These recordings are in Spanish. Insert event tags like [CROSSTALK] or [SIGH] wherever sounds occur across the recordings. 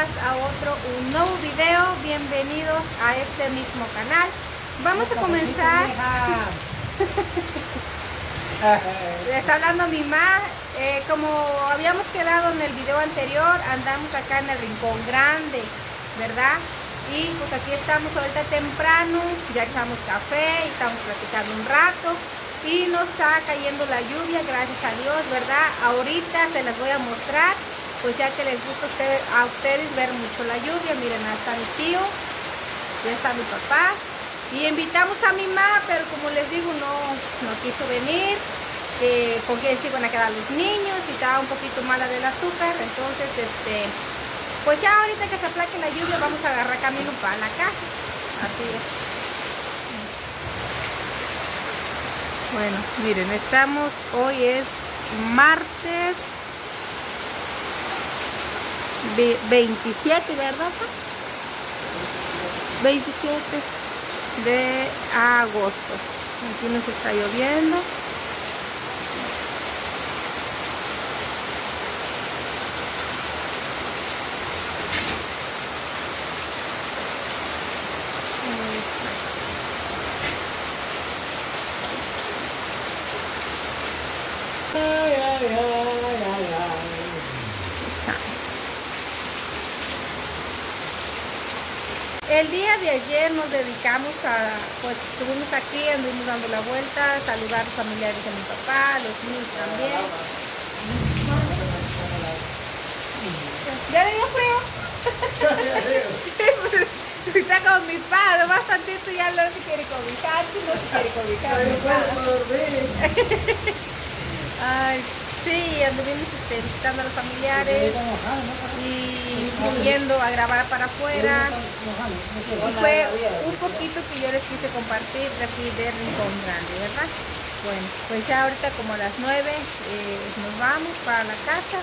a otro, un nuevo video, bienvenidos a este mismo canal. Vamos a comenzar, [LAUGHS] le está hablando mi mamá, eh, como habíamos quedado en el video anterior, andamos acá en el Rincón Grande, ¿verdad? Y pues aquí estamos ahorita temprano, ya echamos café y estamos platicando un rato y nos está cayendo la lluvia, gracias a Dios, ¿verdad? Ahorita se las voy a mostrar, pues ya que les gusta a ustedes, a ustedes ver mucho la lluvia, miren, ahí está mi tío, ya está mi papá, y invitamos a mi mamá, pero como les digo, no, no quiso venir, eh, porque se iban a quedar los niños y estaba un poquito mala del azúcar, entonces, este, pues ya ahorita que se aplaque la lluvia, vamos a agarrar camino para la casa, así es. Bueno, miren, estamos, hoy es martes 27, ¿verdad? pa? 27 de agosto. Aquí nos está lloviendo. Ahí está. El día de ayer nos dedicamos a, pues estuvimos aquí, anduvimos dando la vuelta, saludar a los familiares de mi papá, los niños también. ¿Ya le dio frío? [LAUGHS] Está con mi padre, más tantito ya no se quiere cobijar, si no se quiere cobijar. Ay, [LAUGHS] sí, anduvimos este, visitando a los familiares y yendo a grabar para afuera. Y fue un poquito que yo les quise compartir de aquí de Rincón Grande, ¿verdad? Bueno, pues ya ahorita como a las 9 eh, nos vamos para la casa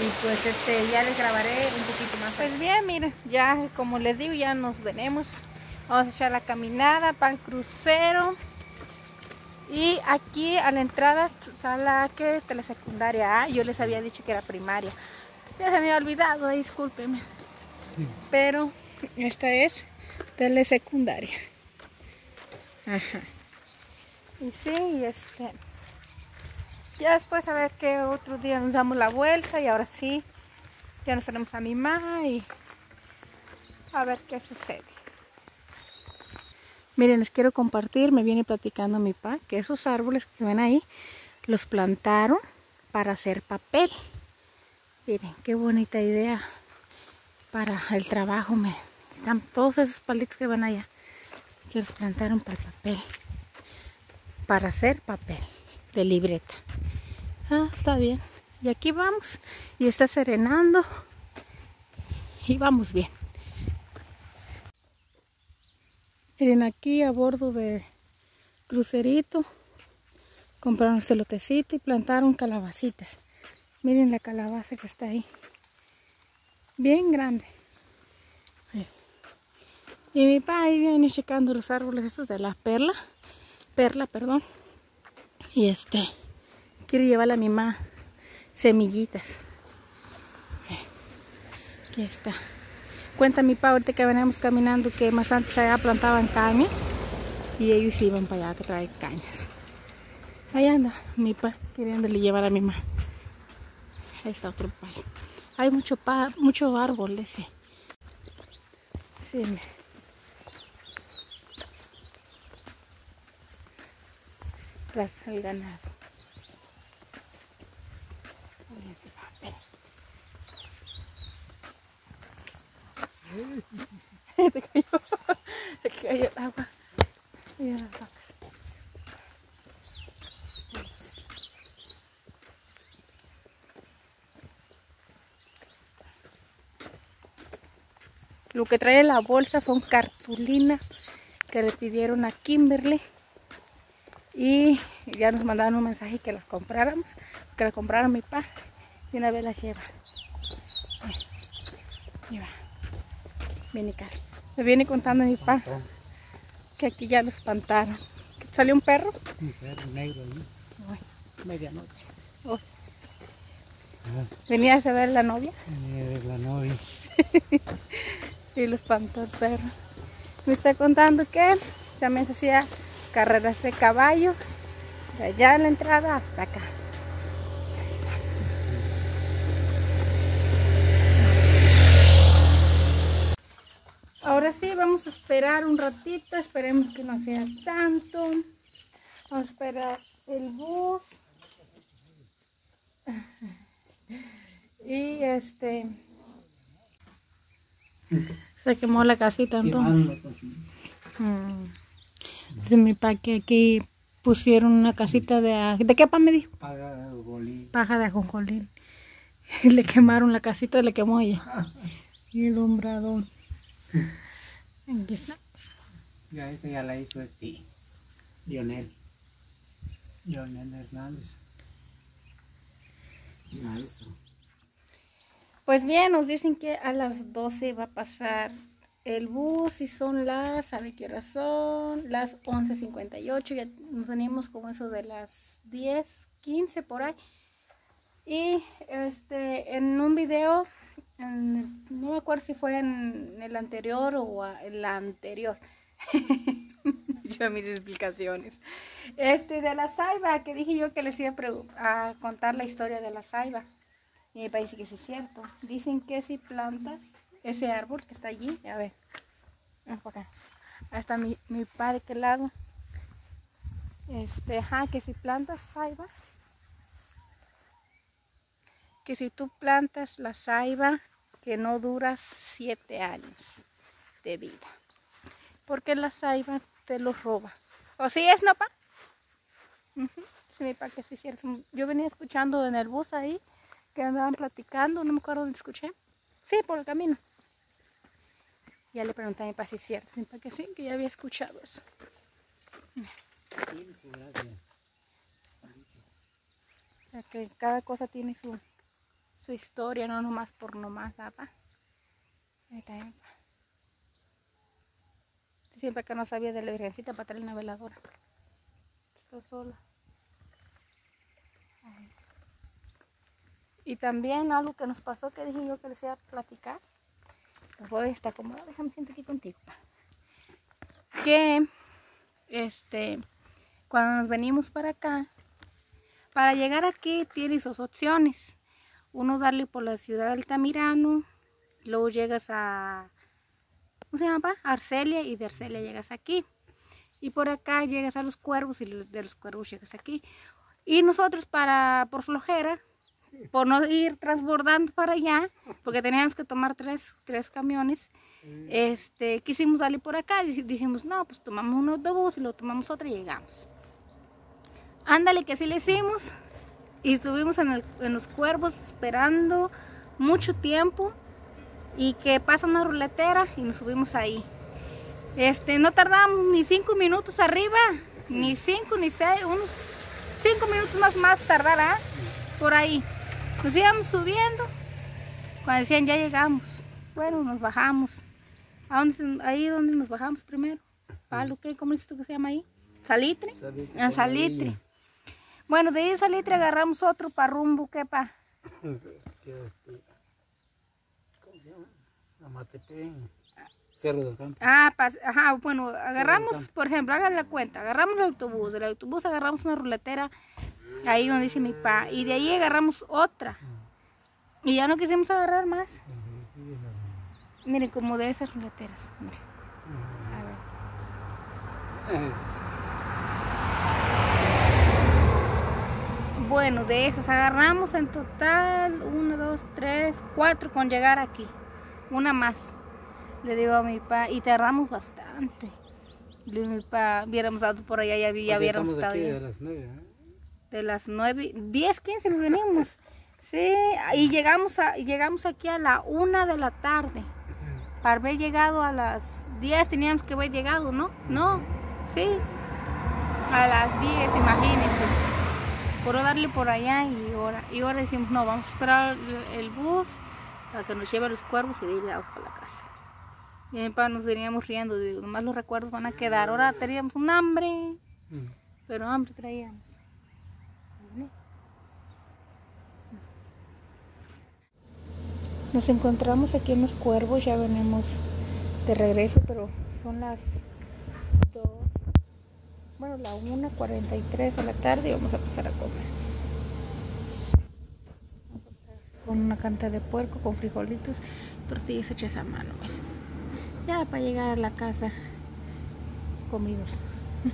y pues este ya les grabaré un poquito más. Pues bien, miren, ya como les digo, ya nos venimos. Vamos a echar la caminada para el crucero. Y aquí a la entrada está la que es de la secundaria A. Yo les había dicho que era primaria. Ya se me había olvidado, ahí, discúlpenme. Pero esta es tele secundaria. Ajá. Y sí, y este. Ya después a ver qué otro día nos damos la vuelta y ahora sí, ya nos tenemos a mi mamá y a ver qué sucede. Miren, les quiero compartir, me viene platicando mi papá que esos árboles que ven ahí los plantaron para hacer papel. Miren, qué bonita idea para el trabajo. Me, están todos esos palitos que van allá, que los plantaron para el papel, para hacer papel de libreta. Ah, está bien. Y aquí vamos, y está serenando, y vamos bien. Miren aquí a bordo de crucerito compraron este lotecito y plantaron calabacitas. Miren la calabaza que está ahí. Bien grande. Y mi papá ahí viene checando los árboles estos de la perla. Perla, perdón. Y este, quiere llevarle a mi mamá semillitas. Aquí está. Cuenta mi papá ahorita que veníamos caminando que más antes allá plantaban cañas y ellos iban para allá que traen cañas. Ahí anda mi papá queriéndole llevar a mi mamá. Ahí está otro palo. Hay mucho pa mucho árbol ese. Sí. Tras el ganado. Ay, papel. [LAUGHS] Te cayó, el agua. Mira las vacas. Lo que trae la bolsa son cartulinas que le pidieron a Kimberly. Y ya nos mandaron un mensaje que las compráramos, que las comprara mi papá. Y una vez las lleva. Ahí va. Viene Cari. Me viene contando mi papá que aquí ya lo espantaron. ¿Salió un perro? Un perro negro ahí. Ay, Medianoche. ay. ¿Venías a ver la novia? Eh, la novia. Y lo espantó el perro. Me está contando que también se hacía carreras de caballos de allá en la entrada hasta acá. Ahora sí, vamos a esperar un ratito, esperemos que no sea tanto. Vamos a esperar el bus. Y este... Se quemó la casita entonces. Pues. Mm. Dice mi papá que aquí pusieron una casita de... ¿De qué pa me dijo? Paga bolí. Paja de ajonjolín. [LAUGHS] Le quemaron la casita, le quemó ella. Y el hombradón. Aquí está. Ya esta ya la hizo este Lionel. Lionel Hernández. Maestro. Pues bien, nos dicen que a las 12 va a pasar el bus y son las, ¿sabe qué hora son? Las 11.58, ya nos venimos con eso de las 10, 15 por ahí. Y este, en un video, no me acuerdo si fue en el anterior o en la anterior. [LAUGHS] yo mis explicaciones. Este, de la saiba, que dije yo que les iba a, contar la historia de la saiba. Y me parece que sí es cierto. Dicen que si plantas ese árbol que está allí, a ver, acá. Está mi, mi padre que lado. Este, ajá, que si plantas saiba, que si tú plantas la saiba, que no dura siete años de vida. Porque la saiba te lo roba. ¿O sí es, no, pa? Sí, mi pa, que sí es cierto. Yo venía escuchando en el bus ahí que andaban platicando, no me acuerdo dónde escuché. Sí, por el camino. Ya le pregunté a mi papá si es cierto, mi papá que sí, que ya había escuchado eso. O sea, que cada cosa tiene su, su historia, no nomás por nomás, papá. Siempre que no sabía de la virgencita para traer una veladora. Estoy sola. Y también algo que nos pasó que dije yo que les iba a platicar. Pues voy a estar acomodada, déjame siento aquí contigo. pa. Que este cuando nos venimos para acá, para llegar aquí tienes dos opciones. Uno darle por la ciudad de Altamirano, luego llegas a ¿cómo se llama? Arcelia y de Arcelia llegas aquí. Y por acá llegas a los cuervos y de los cuervos llegas aquí. Y nosotros para por flojera por no ir transbordando para allá, porque teníamos que tomar tres, tres camiones, este, quisimos darle por acá y dijimos, no, pues tomamos un autobús y lo tomamos otro y llegamos. Ándale, que así le hicimos y estuvimos en, el- en los cuervos esperando mucho tiempo y que pasa una ruletera y nos subimos ahí. Este, no tardamos ni cinco minutos arriba, ni cinco ni seis, unos cinco minutos más más tardará por ahí. Nos íbamos subiendo. Cuando decían ya llegamos. Bueno, nos bajamos. ¿A dónde, ahí donde nos bajamos primero? Palo, ¿qué? ¿Cómo dices tú que se llama ahí? ¿Salitre? Salitre, A Salitre. Bueno, de ahí de Salitre agarramos otro para rumbo, ¿qué pa? Este, ¿Cómo se llama? Amatepén. Cerro del Campo. Ah, pas- ajá, bueno, agarramos, por ejemplo, hagan la cuenta, agarramos el autobús, del autobús agarramos una ruletera, ahí donde dice mi pa, y de ahí agarramos otra. Y ya no quisimos agarrar más. Miren, como de esas ruleteras. Miren, a ver. Bueno, de esas agarramos en total, uno, dos, tres, cuatro con llegar aquí. Una más. Le digo a mi pa, y tardamos bastante. Le digo a mi pa, hubiéramos dado por allá, ya, ya pues hubiéramos estamos estado aquí ya. a las nueve, ¿eh? de las 9, 10, 15 nos venimos. Sí, y llegamos, a, llegamos aquí a la 1 de la tarde. Para haber llegado a las 10 teníamos que haber llegado, ¿no? No, sí. A las 10, imagínense. Por darle por allá y ahora, y ahora decimos, no, vamos a esperar el, el bus para que nos lleve a los cuervos y de ahí le vamos para la casa. Y mi papá nos veníamos riendo, digo, nomás los recuerdos van a quedar. Ahora teníamos un hambre, Mm. pero hambre traíamos. Nos encontramos aquí en los cuervos, ya venimos de regreso, pero son las 2, bueno, la 1.43 de la tarde y vamos a pasar a comer. Vamos a empezar Con una canta de puerco, con frijolitos, tortillas hechas a mano. Ya para llegar a la casa comidos. [LAUGHS]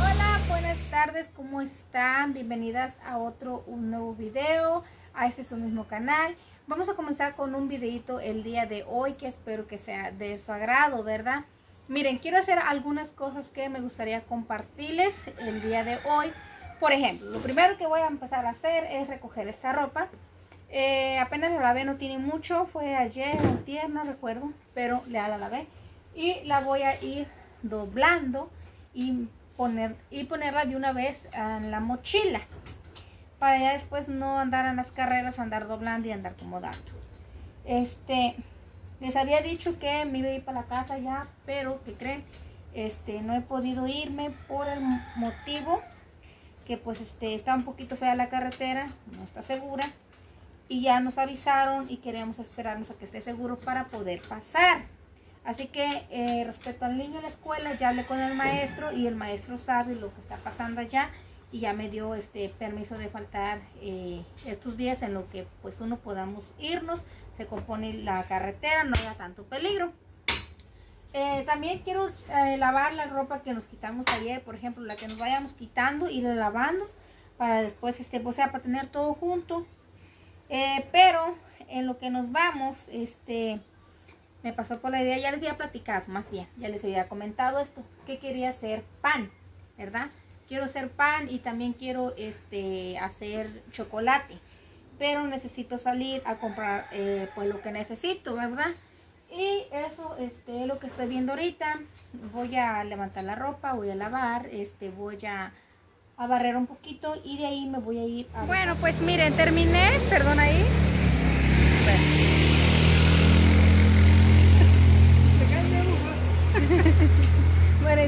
Hola, buenas tardes, ¿cómo Bienvenidas a otro un nuevo video, a este es su mismo canal. Vamos a comenzar con un videito el día de hoy que espero que sea de su agrado, ¿verdad? Miren, quiero hacer algunas cosas que me gustaría compartirles el día de hoy. Por ejemplo, lo primero que voy a empezar a hacer es recoger esta ropa. Eh, apenas la lavé, no tiene mucho, fue ayer o antier, no recuerdo, pero ya la lavé. Y la voy a ir doblando y, poner, y ponerla de una vez en la mochila. Para ya después no andar en las carreras, andar doblando y andar acomodando. Este, les había dicho que me iba a ir para la casa ya, pero ¿qué creen? Este, no he podido irme por el motivo que pues este, está un poquito fea la carretera, no está segura. Y ya nos avisaron y queremos esperarnos a que esté seguro para poder pasar. Así que eh, respecto al niño en la escuela, ya hablé con el maestro y el maestro sabe lo que está pasando allá y ya me dio este permiso de faltar eh, estos días en lo que pues uno podamos irnos, se compone la carretera, no haya tanto peligro. Eh, también quiero lavar la ropa que nos quitamos ayer, por ejemplo, la que nos vayamos quitando y lavando para después, este, o sea, para tener todo junto. Pero en lo que nos vamos, este, me pasó por la idea, ya les había platicado, más bien, ya les había comentado esto, que quería hacer pan, ¿verdad? Quiero hacer pan y también quiero este, hacer chocolate, pero necesito salir a comprar eh, pues lo que necesito, ¿verdad? Y eso este, es lo que estoy viendo ahorita. Voy a levantar la ropa, voy a lavar, este, voy a, a barrer un poquito y de ahí me voy a ir a... Bueno, pues miren, terminé, perdón ahí. Bueno,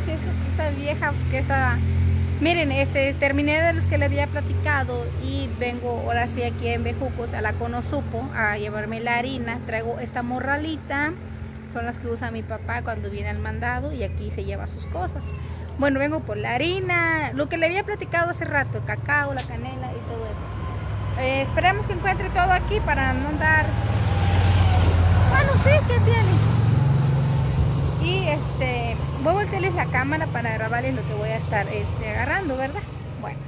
es esta vieja que está... Miren, este, terminé de los que le había platicado y vengo ahora sí aquí en Bejucos a la Conosupo a llevarme la harina. Traigo esta morralita, son las que usa mi papá cuando viene al mandado y aquí se lleva sus cosas. Bueno, vengo por la harina, lo que le había platicado hace rato, el cacao, la canela y todo eso. Eh, esperemos que encuentre todo aquí para no andar... Bueno, sí, ¿qué tiene? Y este, voy a voltearles la cámara para grabarles lo que voy a estar este, agarrando, ¿verdad? Bueno,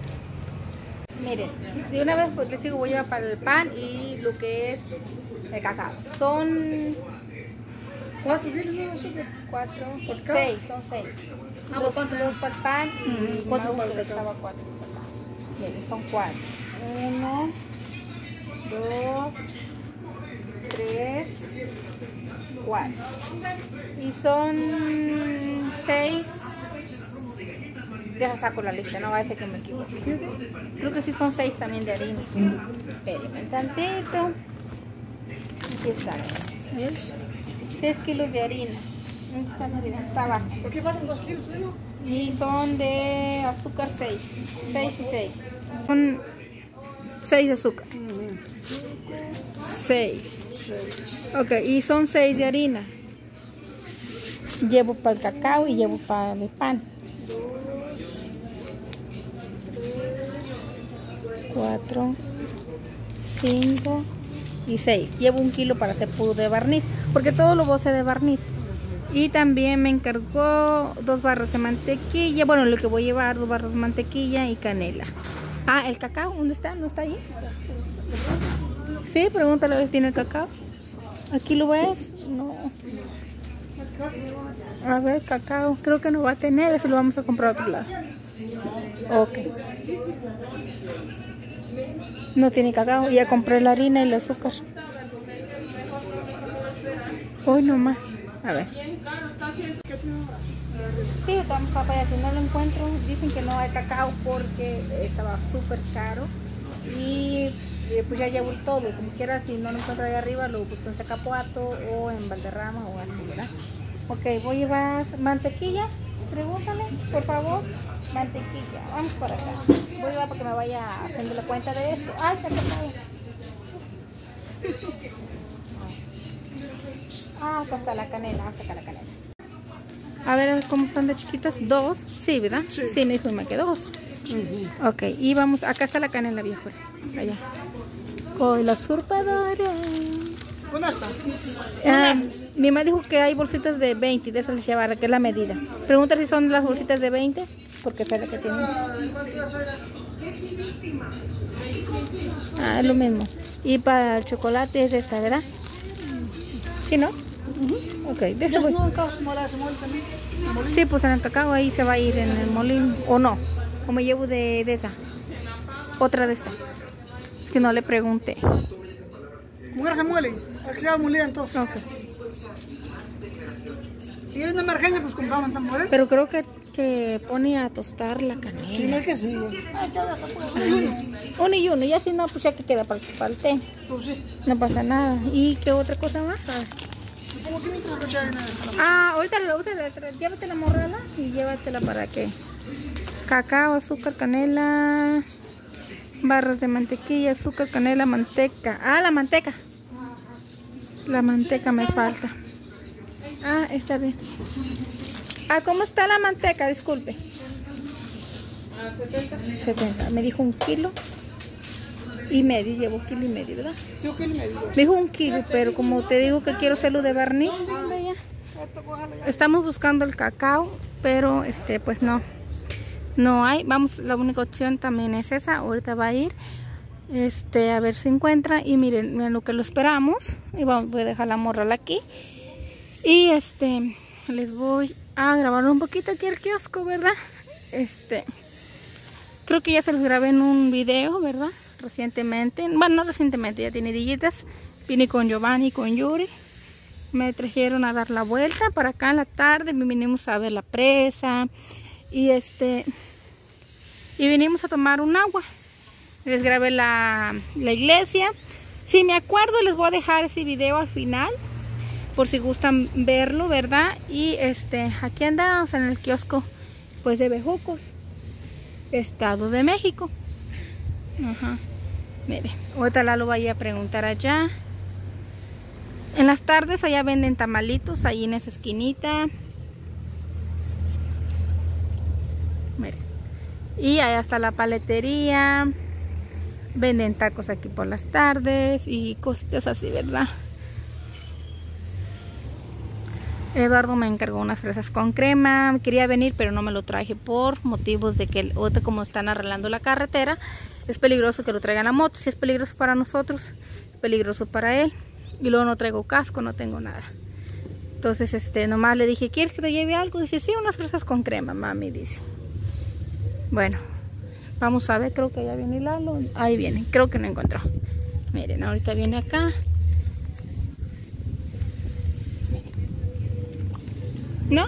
miren, de una vez pues les digo, voy a llevar para el pan y lo que es el cacao. Son ¿Cuatro kilos de azúcar? cuatro, ¿Por seis, son seis. Ah, Dos, por pan dos y Mm, cuatro cacao. el pan. Miren, son cuatro. Uno, dos, tres, cuatro. Y son seis. Deja saco la lista, no va a ser que me equivoque. Creo que sí son seis también de harina. Espérenme tantito. Aquí está. ¿Ves? 6 kilos de harina. ¿Dónde está la harina? Está abajo. ¿Por qué faltan dos kilos? digo? Y son de azúcar 6. 6 y 6. Son 6 de azúcar. 6. Seis. Ok, y son 6 de harina. Llevo para el cacao y llevo para el pan. 4, 5 y 6. Llevo un kilo para hacer puro de barniz, porque todo lo voy de barniz. Y también me encargó dos barras de mantequilla. Bueno, lo que voy a llevar, dos barras de mantequilla y canela. Ah, el cacao, ¿dónde está? ¿No está ahí? Sí, pregúntale si tiene el cacao. ¿Aquí lo ves? No. A ver, cacao. Creo que no va a tener, eso lo vamos a comprar a otro lado. Ok. No tiene cacao. Ya compré la harina y el azúcar. Hoy no más. A ver. Sí, vamos a allá. Si no lo encuentro, dicen que no hay cacao porque estaba súper caro. Y eh, pues ya llevo todo. Como quiera, si no lo encuentro ahí arriba, lo busco en Zacapuato o en Valderrama o así, ¿verdad? Ok, voy a llevar mantequilla. Pregúntale, por favor. Mantequilla. Vamos por acá. Voy a llevar para que me vaya haciendo la cuenta de esto. Ay, está. Ah, acá está la canela. Vamos a sacar la canela. A ver, cómo están de chiquitas. Dos, sí, ¿verdad? Sí. Sí, me dijo que dos. Ok, y vamos, acá está la canela vieja. Allá. Con la usurpadora. ¿Dónde está? Ah, mi mamá dijo que hay bolsitas de 20 y de esas les llevará, que es la medida. Pregunta si son las bolsitas de 20, porque es la que tiene. Ah, es lo mismo. Y para el chocolate es esta, ¿verdad? ¿Sí, no? Ok, de eso voy. Sí, pues en el cacao ahí se va a ir en el molino. O no, como llevo de, de esa. Otra de esta. Es que no le pregunté. Mujer se muele. Aquí se va a moler entonces. Ok. Y hay una emergencia, pues compramos tan moler. Pero creo que, que pone a tostar la canela. Sí, no es que sí. Ah, ya hasta pues. Uno. Uno y uno, ya si no, pues ya que queda para, para el té. Pues sí. No pasa nada. ¿Y qué otra cosa más? A ver. ¿Cómo que Ah, ahorita, la- ahorita la- llévate la morrala y llévatela para que. Cacao, azúcar, canela, barras de mantequilla, azúcar, canela, manteca. Ah, la manteca. La manteca me falta. Ah, está bien. Ah, ¿cómo está la manteca? Disculpe. 70. Me dijo un kilo y medio, llevo kilo y medio, ¿verdad? Yo que le me digo. Me dijo un kilo, pero como te digo que quiero hacerlo de barniz, estamos buscando el cacao, pero este pues no, no hay. Vamos, la única opción también es esa. Ahorita va a ir, este, a ver si encuentra y miren, miren lo que lo esperamos. Y vamos, voy a dejar la morral aquí y este les voy a grabar un poquito aquí el kiosco, ¿verdad? Este, creo que ya se los grabé en un video, ¿verdad? Recientemente, bueno, no recientemente, ya tiene dillitas. Vine con Giovanni con Yuri. Me trajeron a dar la vuelta para acá en la tarde. Vinimos a ver la presa. Y este. Y vinimos a tomar un agua. Les grabé la, la iglesia. Si me acuerdo, les voy a dejar ese video al final. Por si gustan verlo, ¿verdad? Y este, aquí andamos en el kiosco, pues de Bejucos, Estado de México. Ajá. Mire, ahorita la lo vaya a preguntar allá. En las tardes allá venden tamalitos, ahí en esa esquinita. Y allá está la paletería. Venden tacos aquí por las tardes y cositas así, ¿verdad? Eduardo me encargó unas fresas con crema. Quería venir, pero no me lo traje por motivos de que ahorita como están arreglando la carretera, es peligroso que lo traigan a moto. Si es peligroso para nosotros, es peligroso para él. Y luego no traigo casco, no tengo nada. Entonces, este, nomás le dije, ¿quieres que te lleve algo? Dice, sí, unas fresas con crema, mami, dice. Bueno, vamos a ver, creo que ya viene Lalo. Ahí viene, creo que no encontró. Miren, ahorita viene acá. ¿No?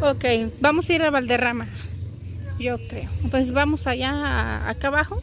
Ok, vamos a ir a Valderrama. Yo creo. Entonces vamos allá, acá abajo.